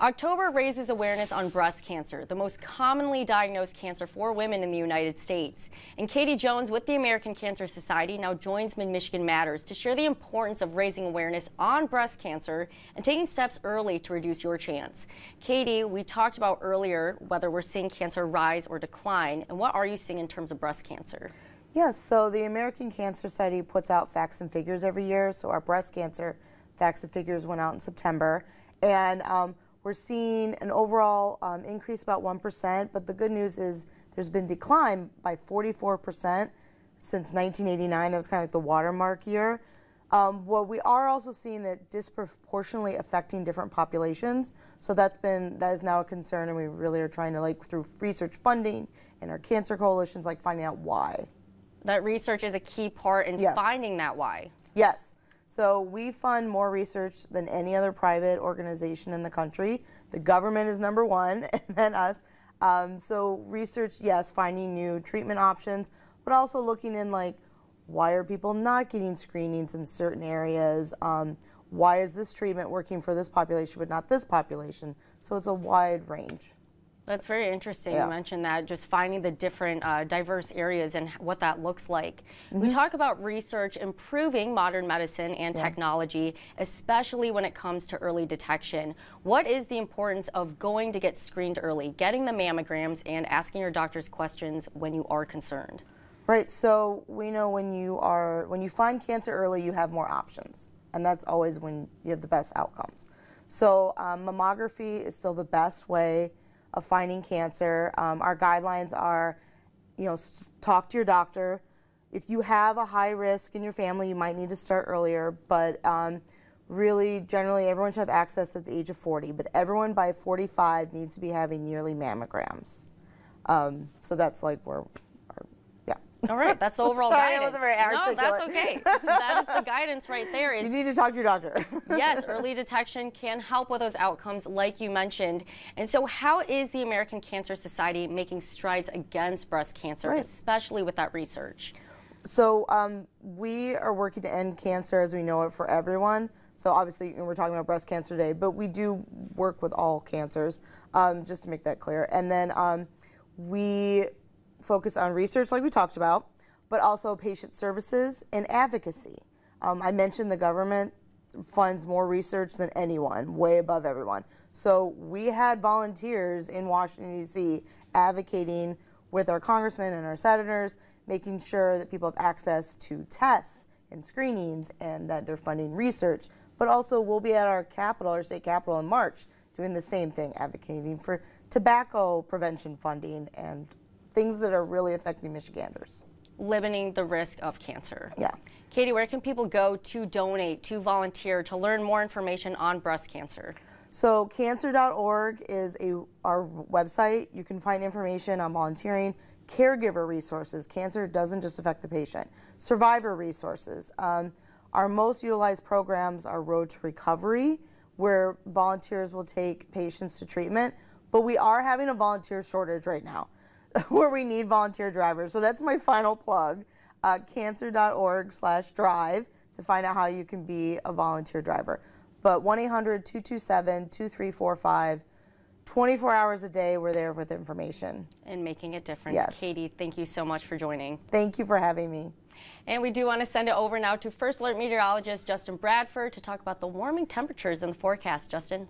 October raises awareness on breast cancer, the most commonly diagnosed cancer for women in the United States. And Katie Jones with the American Cancer Society now joins Mid-Michigan Matters to share the importance of raising awareness on breast cancer and taking steps early to reduce your chance. Katie, we talked about earlier whether we're seeing cancer rise or decline, and what are you seeing in terms of breast cancer? Yes, so the American Cancer Society puts out facts and figures every year. So our breast cancer facts and figures went out in September. And um, we're seeing an overall um, increase about 1%, but the good news is there's been decline by 44% since 1989. That was kind of like the watermark year. Um, well, we are also seeing that disproportionately affecting different populations. So that's been that is now a concern, and we really are trying to like through research funding and our cancer coalitions, like finding out why. That research is a key part in yes. finding that why. Yes. So we fund more research than any other private organization in the country. The government is number one, and then us. Um, so research, yes, finding new treatment options, but also looking in like, why are people not getting screenings in certain areas? Um, why is this treatment working for this population but not this population? So it's a wide range. That's very interesting. Yeah. You mentioned that just finding the different uh, diverse areas and what that looks like. Mm -hmm. We mm-hmm. talk about research improving modern medicine and yeah. technology, especially when it comes to early detection. What is the importance of going to get screened early, getting the mammograms, and asking your doctors questions when you are concerned? Right. So we know when you are when you find cancer early, you have more options, and that's always when you have the best outcomes. So um, mammography is still the best way of finding cancer. Um, our guidelines are, you know, talk to your doctor. If you have a high risk in your family, you might need to start earlier, but um, really, generally, everyone should have access at the age of 40, but everyone by 45 needs to be having yearly mammograms. Um, so that's like where all right, that's the overall Sorry, guidance. wasn't very articulate. No, that's okay. that is the guidance right there. Is you need to talk to your doctor. yes, early detection can help with those outcomes, like you mentioned. And so, how is the American Cancer Society making strides against breast cancer, right. especially with that research? So, um, we are working to end cancer as we know it for everyone. So obviously, we're talking about breast cancer today, but we do work with all cancers, um, just to make that clear. And then um, we focus on research like we talked about, but also patient services and advocacy. Um, I mentioned the government funds more research than anyone, way above everyone. So we had volunteers in Washington, D.C. advocating with our congressmen and our senators, making sure that people have access to tests and screenings and that they're funding research. But also, we'll be at our capital, our state capital in March, doing the same thing, advocating for tobacco prevention funding and things that are really affecting Michiganders. Limiting the risk of cancer. Yeah. Katie, where can people go to donate, to volunteer, to learn more information on breast cancer? So cancer.org is a our website. You can find information on volunteering, caregiver resources. Cancer doesn't just affect the patient. Survivor resources. Um, our most utilized programs are Road to Recovery, where volunteers will take patients to treatment. But we are having a volunteer shortage right now. where we need volunteer drivers. So that's my final plug, uh, cancer.org slash drive to find out how you can be a volunteer driver. But 1-800-227-2345, 24 hours a day, we're there with information. And making a difference. Yes. Katie, thank you so much for joining. Thank you for having me. And we do want to send it over now to First Alert meteorologist Justin Bradford to talk about the warming temperatures in the forecast. Justin.